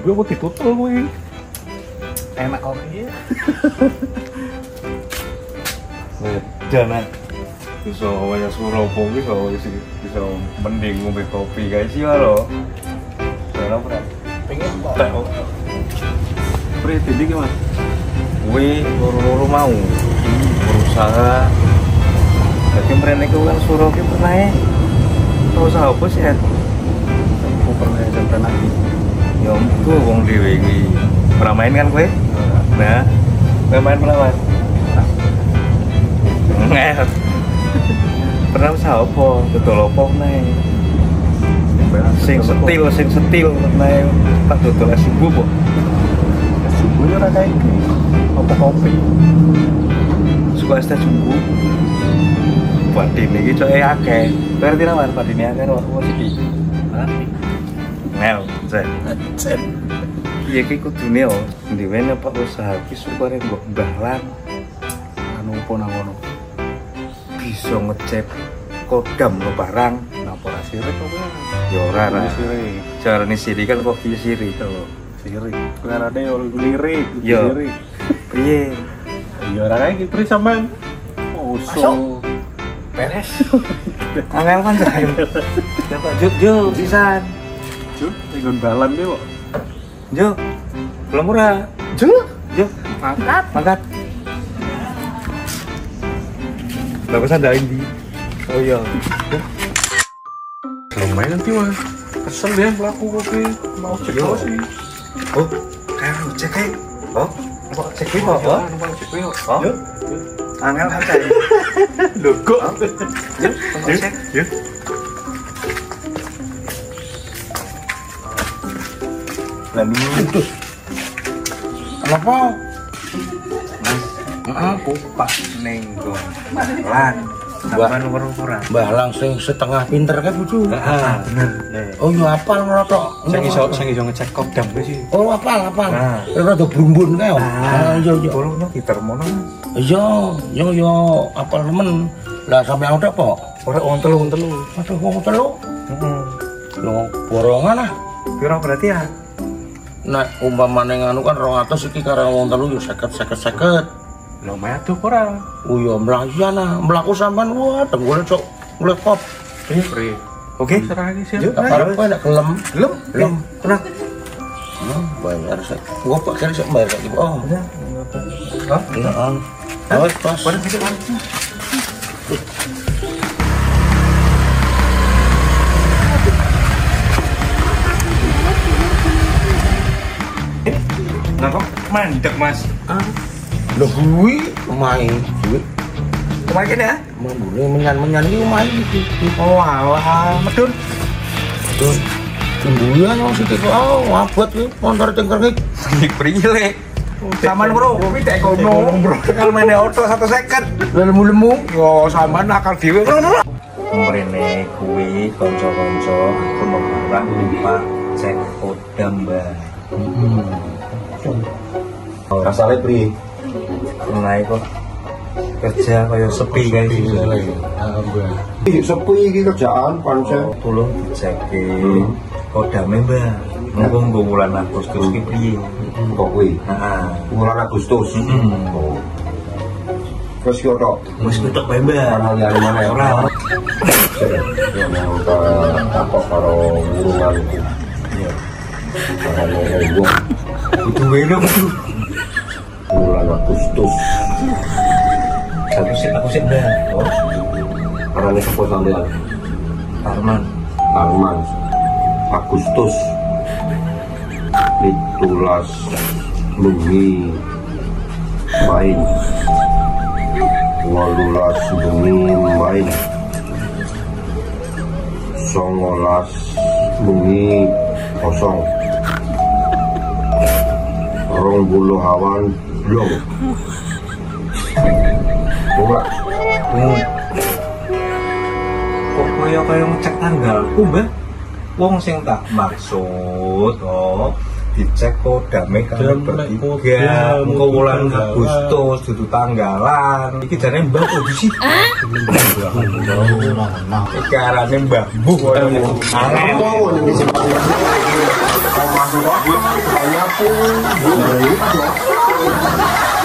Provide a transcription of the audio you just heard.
gue apa ditutul gue enak kok iya Jangan bisa waya Surabaya bisa bisa bisa mending ngombe kopi guys ya lo. Jangan apa pengen kok tak Pri, jadi gimana? Gue loro-loro mau berusaha. Jadi mereka itu kan Surabaya pernah ya. Tahu apa sih? Aku pernah jantan lagi Ya itu wong dhewe iki. Pernah main kan gue? Nah, gue main pernah main. Pernah usaha apa? Dodol apa nih? Sing setil, sing setil nih. Tak dodol es subuh kok. Subuhnya ora kayak gini Apa kopi? Suka es teh subuh. Badin iki coke akeh. Ngerti ra Wan, badine akeh kok apa sih? Ngel, Zek. Cen Iya ki kudune yo dhewe apa usaha ki supaya mbok mbahlan Anu apa nang kono? bisa ngecek kodam lo barang. Napa ora sirik apa? ya ora Ora sirik carane siri kan kok kiye siri Tuh, sirik ada yang lirik Yo. Lirik piye? Iya ora kayak gitu sampean. Masuk. Beres. Angel kan juk juk pisan Cuk, ingin balan deh kok juk belum murah. Cuk juk Angkat angkat Gak usah dain di oh iya. Main nanti mah Kesel deh pelaku kopi. Mau cek apa sih? Oh kayak cek kayak oh apa cek ini apa oh. cek yuk Oh. angel kan saya Loh kok? Juk cek? Yuk lalu Kenapa? aku pak nenggong lan sampai nomor ukuran Mbah langsung setengah pinter kan bucu. ah bener Oh iya apal ngerotok. Saya iso saya iso ngecek kodam gue sih Oh apal apal. Nah. Rada brumbun kae. Ah iya iya. tolongnya di termono Iya, iya iya apal nemen. Lah sampe ada apa? orang on telu on telu Aduh wong telu. heeh Yo borongan ah. piro berarti ya Nah, umpamane nganu kan 200 iki karo wong telu yo 50 50 50. Lo main tuh ora Oh iya melayan ah, melaku sampean wah tenggol cok ngelekop. Iya free oke Serah lagi sih nek kelem. belum Belum. tenang Hmm, bayar sih. Gua pakai sih bayar lagi. Oh, Hah? iya. ah. Awas pas. Pada sakit Nah kok mandek mas? Lho kuwi main duit. Kemarin ya? Mau boleh menyan-menyan iki main iki. Oh alah, medun. Tuh. Tungguan yang sih kok oh abot iki motor cengker iki. Dik prile. Saman bro, kopi tak kono bro. Kalau main auto satu second. Lemu-lemu. Yo, sama nakal dhewe. Mrene kuwi kanca-kanca aku nomor numpak cek kodam, Mbak. Rasane pri. Mulai kok kerja kaya sepi guys. Sepi iki kerjaan pancen. Tolong dicek kodame, Mbak. Nggo wulan Agustus ki piye? Kok kuwi? Heeh. Bulan Agustus. Hmm. Oh. Terus yo tok. Ketok bae, Mbak. Mana ya? Ora. Ya mau takok karo urungan iki. Iya. Karo ngomong Lho, kudu. bulan Agustus. Aku sih, aku sih, Mbak. Oh. Karena sepo sampean. Arman. Arman Agustus Litulas bengi main Walulas bengi main Songolas bengi kosong Rong bulu hawan blong Coba Hmm. Kok kaya kaya ngecek tanggalku, Mbak? Wong sing tak maksud, oh, dicek kodame nek bertiga, engko wulan tanggalan. Agustus dudu tanggalan. Iki jane Mbak kok di sih. Iki arane Mbah Bu. Arane Oh, iya, iya.